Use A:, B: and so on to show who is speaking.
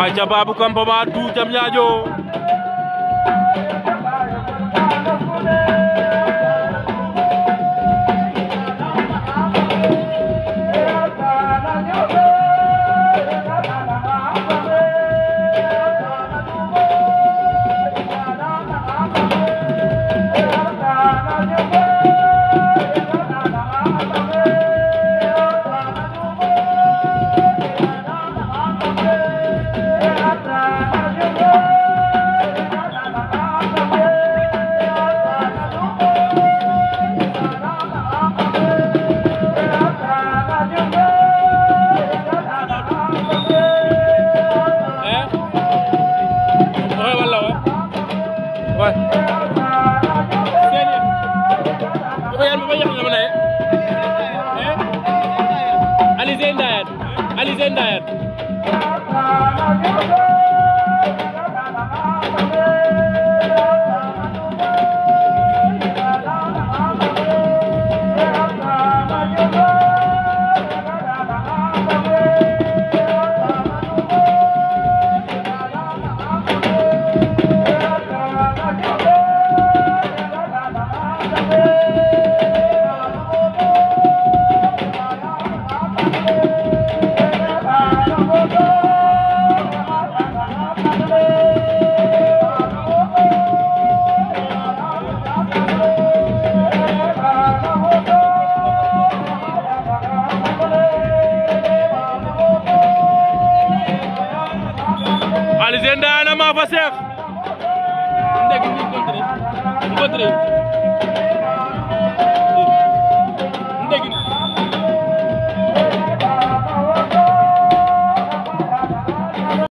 A: aca Babou Campement du jam ñaajo Ouais. Ali Zendayat Ali Zendayat Alizé Ndayane ma fa Cheikh